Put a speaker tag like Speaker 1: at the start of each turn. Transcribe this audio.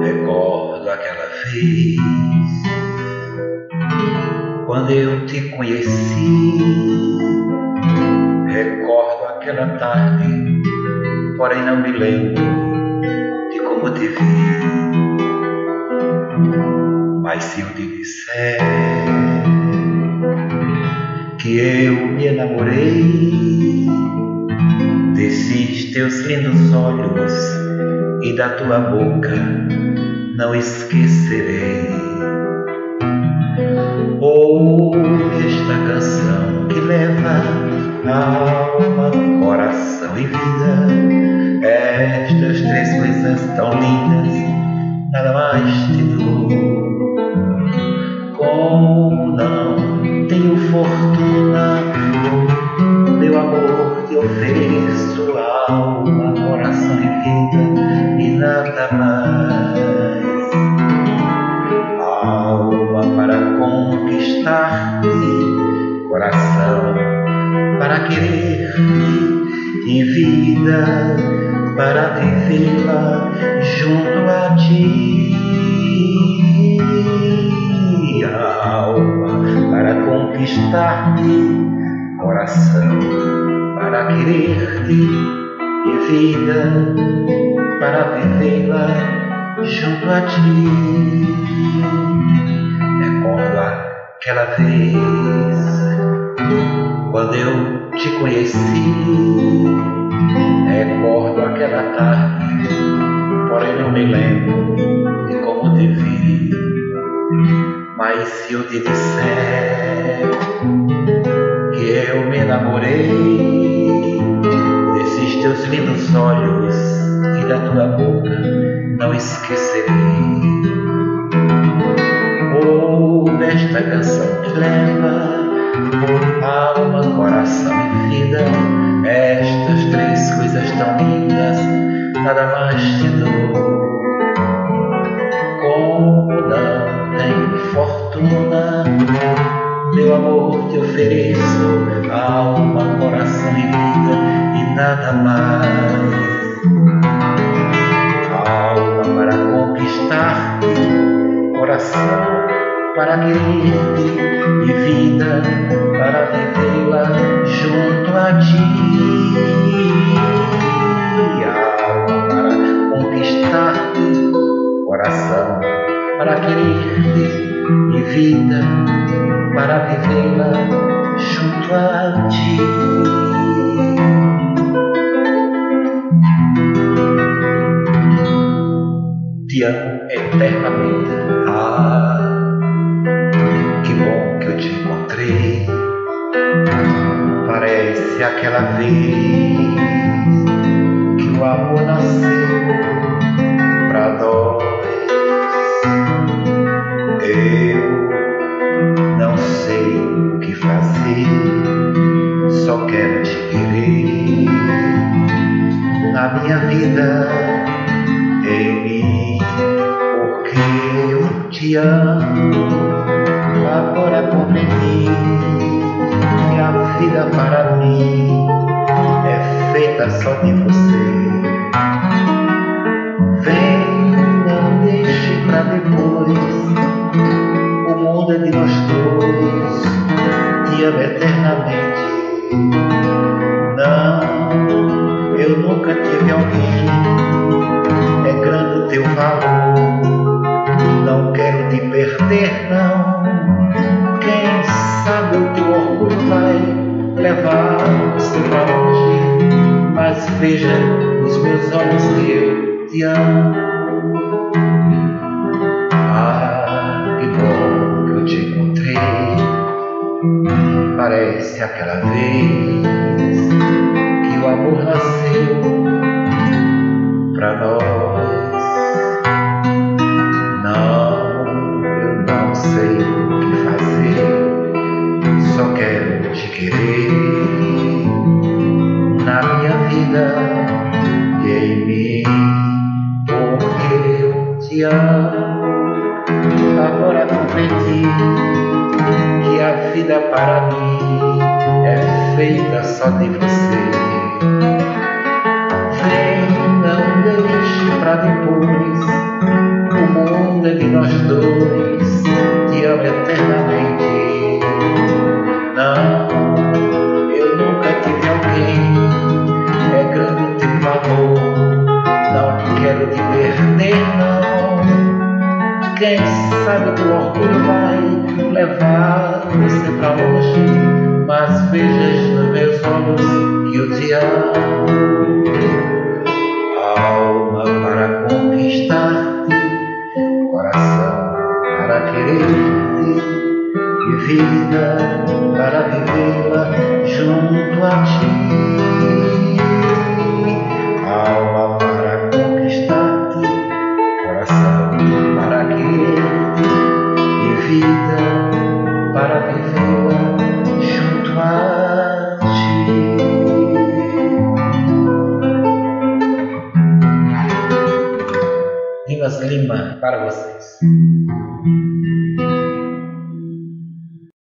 Speaker 1: Recordo aquela vez quando eu te conheci. Recordo aquela tarde, porém não me lembro de como te vi. Mas se eu te disser que eu me enamorei teus lindos olhos e da tua boca, não esquecerei. Ou esta canção para querer-te e vida para vivê-la junto a ti. Alma para conquistar-te, coração para querer-te e vida para vivê-la junto a ti. Recordo aquela vez quando eu te conheci. Recordo aquela tarde, porém não me lembro de como te vi. Mas se eu te disser que eu me enamorei desses teus lindos olhos e da tua boca, não esquecerei. Ou desta canção que leva alma, coração e vida, estas três coisas tão lindas, nada mais te dou. Como não tenho fortuna, meu amor te ofereço, alma, coração e vida, e nada mais. Alma para conquistar-te, coração para querer-te querer-te e vida para vivê-la junto a ti. Te amo eternamente. Ah, que bom que eu te encontrei. Parece aquela vez só quero te querer na minha vida, em mim, porque eu te amo. Agora compreendi que a vida para mim é feita só de você. Valor. Não quero te perder, não. Quem sabe o teu orgulho vai levar você longe. Mas veja nos meus olhos que eu te amo. Ah, que bom que eu te encontrei. Parece aquela vez que o amor nasceu pra nós. Agora compreendi que a vida para mim é feita só de você. Levar você pra longe, mas vejas nos meus olhos que eu te amo. Alma para conquistar-te, coração para querer-te e vida Lima para vocês.